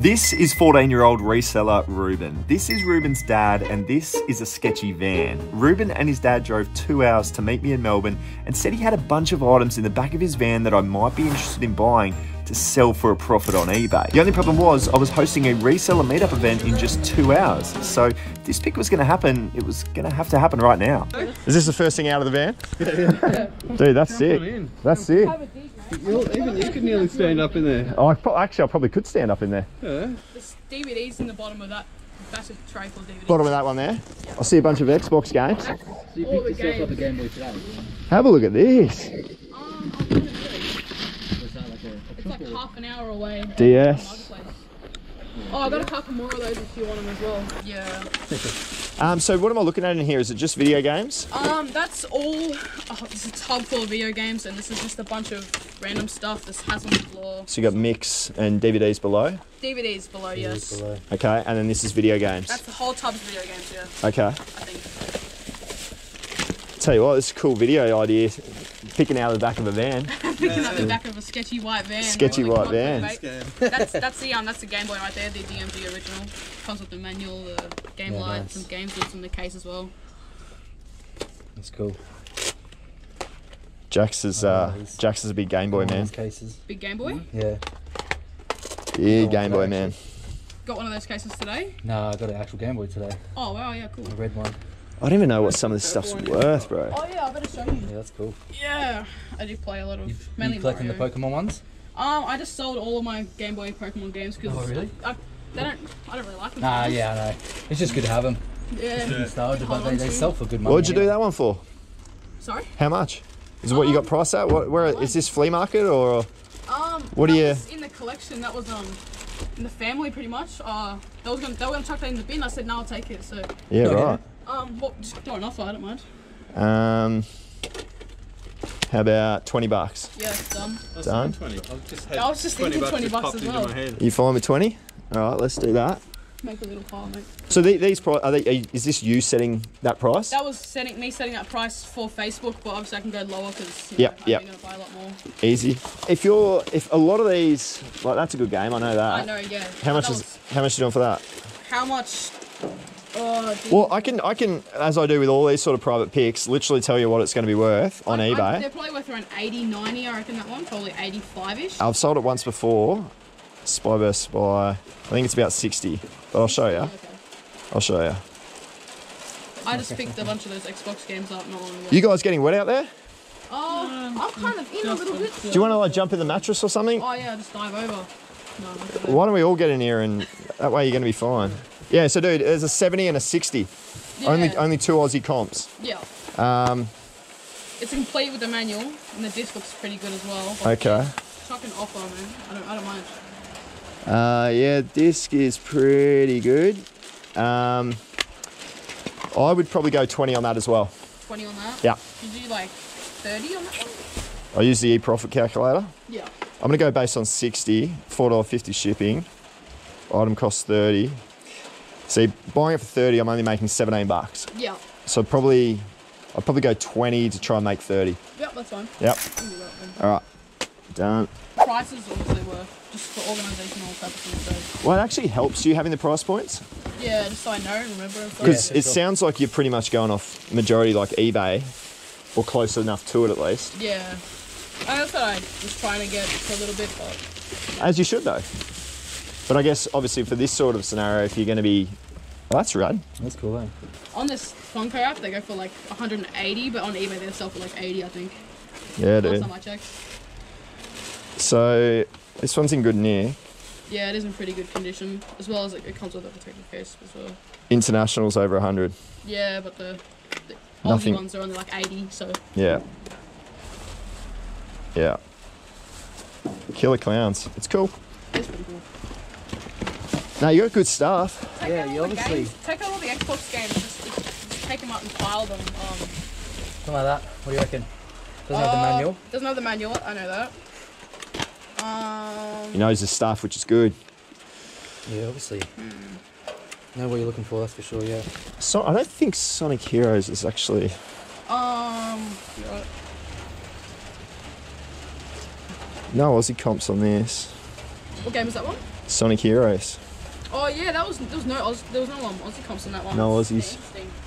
This is 14 year old reseller Ruben. This is Ruben's dad, and this is a sketchy van. Ruben and his dad drove two hours to meet me in Melbourne and said he had a bunch of items in the back of his van that I might be interested in buying to sell for a profit on eBay. The only problem was I was hosting a reseller meetup event in just two hours. So if this pick was going to happen, it was going to have to happen right now. Is this the first thing out of the van? Dude, that's sick. That's sick. You'll, even you could nearly stand up in there. Oh, I pro- actually, I probably could stand up in there. Yeah. There's DVDs in the bottom of that. That's a tray full of DVDs. Bottom of that one there. I see a bunch of Xbox games. So you All picked the yourself up a games. Game Boy today. Have a look at this. Um, I'm gonna do it. Was that like a, a It's like triple? half an hour away. DS. From my place. Oh, I've got a couple more of those if you want them as well. Yeah. Um, so what am I looking at in here? Is it just video games? Um, that's all. Oh, this is a tub full of video games, and this is just a bunch of random stuff. This has on the floor. So you got mix and DVDs below. DVDs below, yes. Okay, and then this is video games. That's the whole tub of video games, yeah. Okay. I think. Tell you what, this is a cool video idea. Picking out of the back of a van. Picking up the back of a sketchy white van. Sketchy Like, white not van. clickbait. That's that's the um that's the Game Boy right there, the DMG original. Comes with the manual, the game Yeah, light, nice. some games with in the case as well. That's cool. Jax is Oh, uh, nice. Jax is a big Game Boy man. Nice cases. Big Game Boy. Yeah. Yeah, Oh, Game Boy man. Got one of those cases today. No, I got an actual Game Boy today. Oh wow, yeah, cool. A red one. I don't even know what some of this stuff's worth, bro. Oh yeah, I better show you. Yeah, that's cool. Yeah, I do play a lot of You, mainly you collecting Mario. the Pokemon ones? Um, I just sold all of my Game Boy Pokemon games because Oh, really? I, they don't. I don't really like them. Nah, to yeah, I know. It's just good to have them. honest. Yeah. Nostalgia, Hold but they, on they to. sell for good money. What'd you do that one for? Sorry. How much? Is it what you got priced at? What, where is this flea market or? Um, What do that you- was in the collection? That was um in the family pretty much. Uh, they was gonna they were gonna chuck that in the bin. I said no, I'll take it. So Yeah, Okay. right. Um, what just throw an offer. I don't mind. Um, how about twenty bucks? Yeah, it's done. I Done. 20. I, just had I was just thinking 20 just bucks as well. my. You fine with twenty? All right, let's do that. Make a little pile, mate. So the, these pri- are they, are, is this you setting that price? That was setting me setting that price for Facebook, but obviously I can go lower because you know, Yep, I'm gonna buy a lot more. Easy. If you're, if a lot of these, like that's a good game, I know that. I know, yeah. How much That is, was- how much you doing for that? How much? Oh. Well, I can, I can, as I do with all these sort of private picks, literally tell you what it's going to be worth on I- I- eBay. they're probably worth around 80, 90, I reckon that one. Probably 85 ish. I've sold it once before, Spy vs Spy. I think it's about 60, but I'll show you. Okay. I'll show you. I just picked a bunch of those Xbox games up not long ago. You guys getting wet out there? Oh, I'm kind of in a little bit. Do you want to like jump in the mattress or something? Oh yeah, just dive over. No, I'm not gonna- Why don't we all get in here and that way you're going to be fine. Yeah, so dude, there's a 70 and a 60. Only, Yeah. only two Aussie comps. Yeah. Um, It's complete with the manual, and the disc looks pretty good as well. okay. Chuck an offer, man. I don't, I don't mind. Uh, yeah, disc is pretty good. Um, I would probably go 20 on that as well. 20 on that. Yeah. You do like 30 on that one? I'll use the e-profit calculator. Yeah. I'm going to go based on 60, $4.50 shipping. Item costs 30. See, buying it for 30, I'm only making 17 bucks. Yeah. So probably, I'd probably go 20 to try and make 30. Yep, that's fine. Yep. We can do that. All right. Done. Prices obviously were just for organisational purposes. So Well, it actually helps you having the price points yeah, just so I know and remember. Because for it sure. sounds like you're pretty much going off majority like eBay or close enough to it at least. Yeah. I that's what I was trying to get a little bit, but As you should though. But I guess obviously for this sort of scenario, if you're going to be, well, that's rad. That's cool, eh? on this Funko app they go for like 180, but on eBay they sell for like 80, I think. Yeah, Last dude. time I checked. So this one's in good near. Yeah, it is in pretty good condition, as well as it, it comes with a protective case as well. Internationals over 100. Yeah, but the, the Aussie Nothing- ones are only like 80, so Yeah. Yeah. Killer clowns. It's cool. it's pretty cool. Now you got good stuff. Take Yeah, you the obviously- games, take out all the Xbox games, just, just, just take them out and file them. Um, Something like that. What do you reckon? Doesn't have the uh, manual? Doesn't have the manual. I know that. Um, He knows his stuff, which is good. Yeah, obviously. Know what you're looking for, that's for sure, yeah. So I don't think Sonic Heroes is actually. um, yeah, No Aussie comps on this. what game is that one? Sonic Heroes. Oh yeah, that was there was no Oz, there was no um, Aussie comps in that one. No Aussies.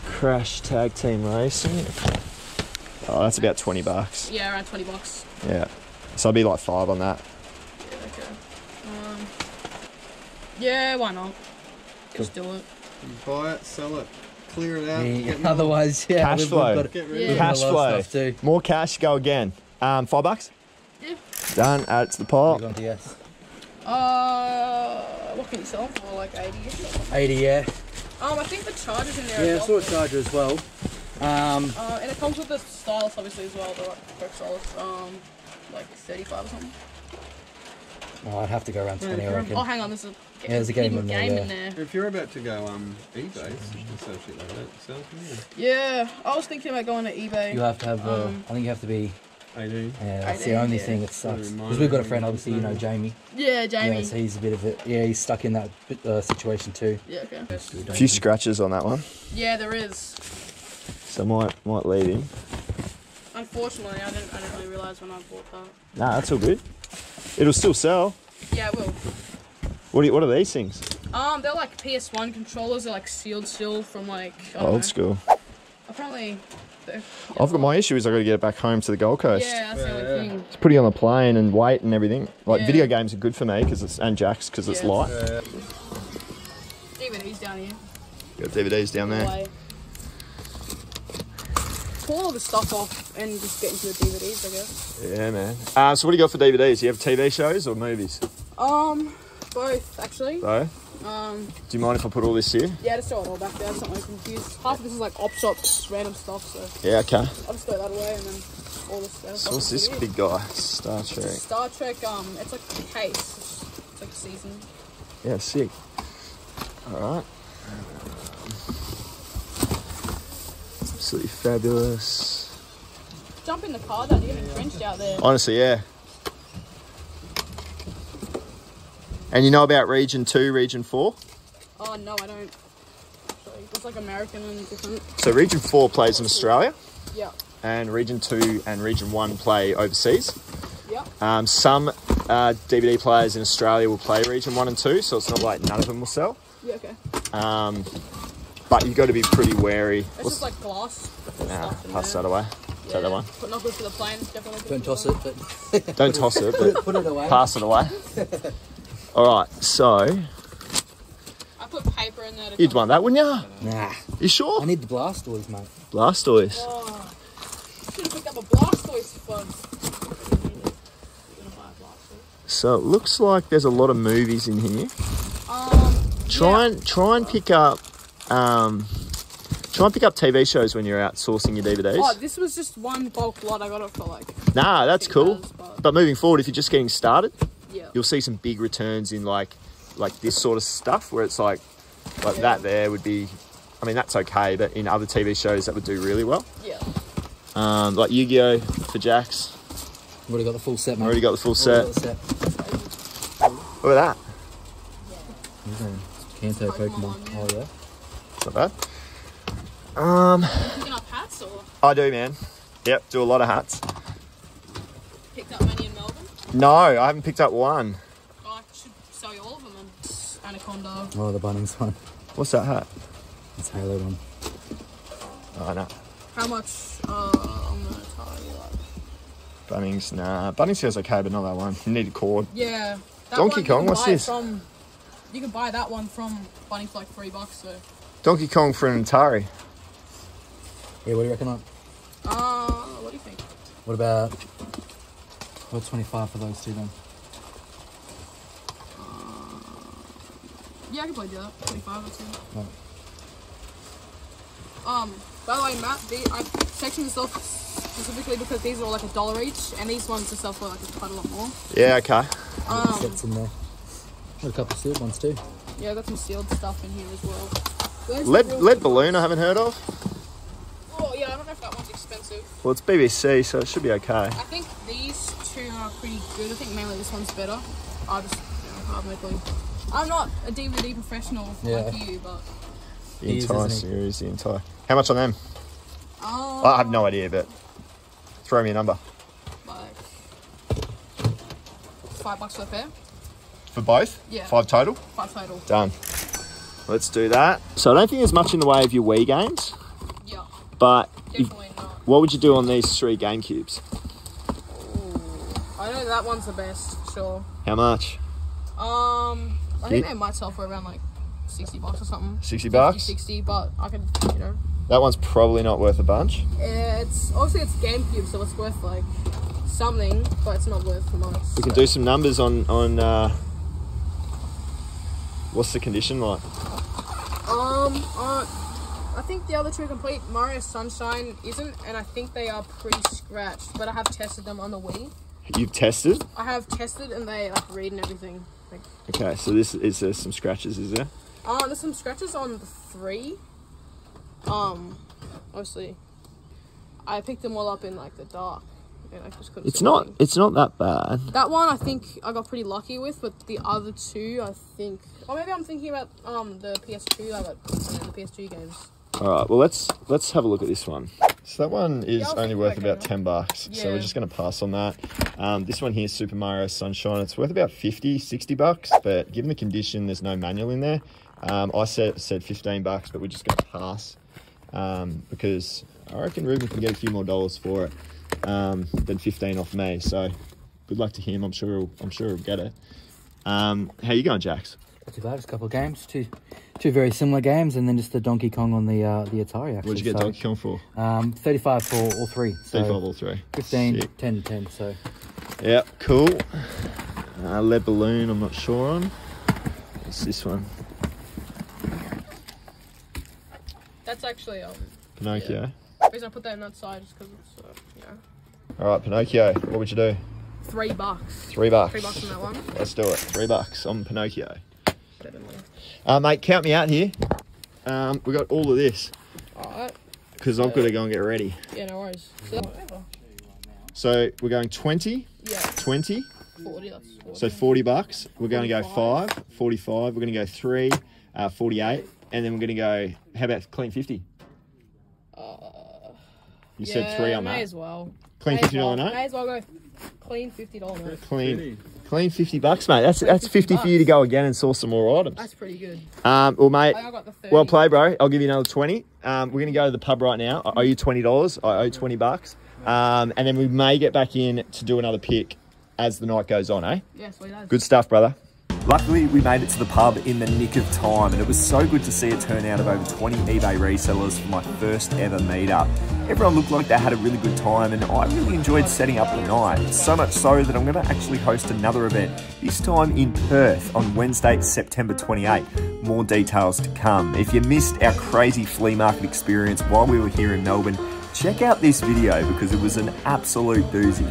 Crash Tag Team Racing. Oh, that's about 20 bucks. Yeah, around twenty bucks. Yeah. So I'd be like five on that. Yeah, okay. Um, yeah, why not? Just do it. Buy it, sell it, clear it out. Yeah, otherwise, yeah. Cash flow. We've Get rid Yeah. of. Cash got a lot flow. stuff too. More cash, go again. Um, five bucks? Yeah. Done. Add it to the We're pot. going to yes. Uh, what can you sell for like eighty? 80, yeah. Um, I think the charger's in there. Yeah, I saw a charger as well. Um, Uh, and it comes with the stylus obviously as well, the quick stylus. Um, like thirty-five or something. oh, I'd have to go around 20, I reckon. Oh, hang on, there's a Yeah, there's a game in there, game yeah. in there. If you're about to go um eBay, you can sell shit like that. Sell for Yeah, I was thinking about going to eBay. You have to have, uh, Um, I think you have to be, you. 80. yeah, that's I the do, only yeah. thing that sucks. Because we've got a friend, obviously, you know. Jamie. Yeah, Jamie. Yeah, so he's a bit of it. Yeah, he's stuck in that bit, uh, situation too. Yeah, okay. A few scratches on that one. Yeah, there is. So might might lead him. Unfortunately, I didn't. I didn't really realize when I bought that. Nah, that's all good. It'll still sell. Yeah, it will. What, do you, what are these things? Um, they're like PS1 controllers. They're like sealed still from like. I don't know. Old school. Apparently. They're- I've got my issue is I've got to get it back home to the Gold Coast. Yeah, that's the Yeah, only yeah. thing. It's putting on the plane and weight and everything. Like Yeah. video games are good for me because it's and Jax because it's light. Yeah. DVDs down here. Got DVDs down there. Away. Pull all the stuff off and just get into the DVDs, I guess. Yeah, man. Uh, so what do you got for DVDs? Do You have TV shows or movies? Um, both actually. Though. Um, Do you mind if I put all this here? yeah, just throw it all back there. It's not really confused. Half of this is like op shops, random stuff. So Yeah, okay. I'll just throw that away and then all this stuff. So what's this big guy? Star Trek. Star Trek. Um, it's like a case. It's, it's like a season. Yeah, sick. All right. Absolutely fabulous. Jump in the car, though. You're getting drenched out there. Honestly, yeah. And you know about Region 2, Region 4? Oh no, I don't. Actually, it's like American and different. So Region 4 plays in Australia, Yeah. and Region 2 and Region 1 play overseas. Yeah. Um, some uh, DVD players in Australia will play Region 1 and 2, so it's not like none of them will sell. Yeah. Okay. Um, but you've got to be pretty wary. It's What's- just like glass. nah, pass there. that away. Yeah, Take that one. But not good for the planes. Definitely. Don't toss it, but Don't toss it, but put it away. pass it away. All right, so I put paper in there. To you'd want that, wouldn't you? Nah, You sure? I need the Blastoise, mate. Blastoise. Oh, should have picked up a Blastoise first. Gonna buy a Blastoise. So it looks like there's a lot of movies in here. Um. Try yeah. and try and pick up, um, try and pick up TV shows when you're out sourcing your DVDs. Oh, this was just one bulk lot. I got it for like. nah, that's cool. $10, but- But moving forward, if you're just getting started, Yeah. You'll see some big returns in like like this sort of stuff where it's like like Yeah. that there would be I mean that's okay, but in other TV shows that would do really well. Yeah. Um, like Yu-Gi-Oh for Jax. We've already got the full set, mate. Already got the full set. got the set. Look at that. Kanto Pokemon. Pokemon, Oh yeah. It's not bad. Um Picking up hats or I do man. Yep, do a lot of hats. picked up many in Melbourne. No, I haven't picked up one. I should sell you all of them then. Anaconda. Oh, the Bunnings one. What's that hat? It's Halo one. Oh no. How much uh, on the Atari? Like? Bunnings, nah. Bunnings feels okay, but not that one. You need a cord. Yeah. Donkey one Kong, what's this? From, you can buy that one from Bunnings for like three bucks. So. Donkey Kong for an Atari. Yeah, what do you reckon on? Uh, what do you think? What about what 25 for those two then? Yeah, I can probably do that. Twenty-five or two. Right. Um. By the way, Matt, the, I sectioned this off specifically because these are all like a dollar each, and these ones are sell for like quite a lot more. Yeah, okay. Um. Sets in there. Got a couple of sealed ones too. Yeah, I got some sealed stuff in here as well. Those Lead, lead balloon I haven't heard of. Oh yeah, I don't know if that one's expensive. Well, it's BBC, so it should be okay. I think these two are pretty good. I think mainly this one's better. I just, you know, I have no clue. I'm not a DVD professional Yeah. like you, but The He is, entire isn't series, the entire. How much on them? um, I have no idea, but throw me a number. like five bucks for a pair. for both? Yeah. Five total? Five total. Done. Let's do that. So I don't think there's much in the way of your Wii games, Yeah. but if, not. what would you do on these three GameCubes? I know that one's the best, sure. How much? Um, I think they might sell for around like 60 bucks or something. 60 bucks? 60, but I could, you know. That one's probably not worth a bunch. It's, obviously it's GameCube, so it's worth like something, but it's not worth much. We can so. do some numbers on on. Uh, what's the condition like? Um, uh, I think the other two complete. Mario Sunshine isn't, and I think they are pretty scratched, but I have tested them on the Wii. You've tested. I have tested and they like read and everything. Like, Okay, so this is there some scratches, is there? uh, there's some scratches on the three. Um, obviously, I picked them all up in like the dark, and I just couldn't. It's not. anything. It's not that bad. That one I think I got pretty lucky with, but the other two I think, or maybe I'm thinking about um the PS2 I got, the PS2 games. All right. Well, let's let's have a look at this one. So that one is Yeah, only worth about about ten bucks. So we're just going to pass on that. Um, this one here, Super Mario Sunshine, it's worth about 50, 60 bucks. But given the condition, there's no manual in there. Um, I said said fifteen bucks, but we're just going to pass um, because I reckon Ruben can get a few more dollars for it um, than fifteen off me. So good luck to him. I'm sure. He'll, I'm sure he'll get it. Um, how you going, Jax? Not too bad. Just a couple of games. Two, two very similar games, and then just the Donkey Kong on the uh, the Atari. Actually, What did you get so, Donkey Kong for? Um, thirty-five for all three. So Thirty-five all three. 15, Sick. 10, 10. So Yep, cool. Uh, lead balloon, I'm not sure on. What's this one? That's actually um Pinocchio. the reason I put that in that side is because it's uh, you know All right, Pinocchio. What would you do? three bucks. Three bucks. Three bucks on that one. Let's do it. Three bucks on Pinocchio. Definitely. Uh, mate, count me out here. Um, we got all of this Alright. because I've got to go and get ready. Yeah, no worries. So So we're going 20, yeah, 20, 40. That's 40. so 40 bucks. We're going to go 45. 5, 45. We're going to go 3, uh, 48. And then we're going to go, how about clean 50? You said 3 on may that. as well. Clean May $50 well. note? May as well go clean fifty dollar note. Clean. Clean 50 bucks, mate. That's that's 50 for you to go again and source some more items. That's pretty good. Um, well, mate, I got the well played, bro. I'll give you another 20. Um, we're going to go to the pub right now. I owe you $20. I owe 20 bucks. Um, and then we may get back in to do another pick as the night goes on, eh? Yeah, sweet as. Good stuff, brother. Luckily, we made it to the pub in the nick of time, and it was so good to see a turnout of over 20 eBay resellers for my first ever meetup. Everyone looked like they had a really good time, and I really enjoyed setting up the night. So much so that I'm going to actually host another event, this time in Perth on Wednesday, September 28. More details to come. If you missed our crazy flea market experience while we were here in Melbourne, check out this video because it was an absolute doozy.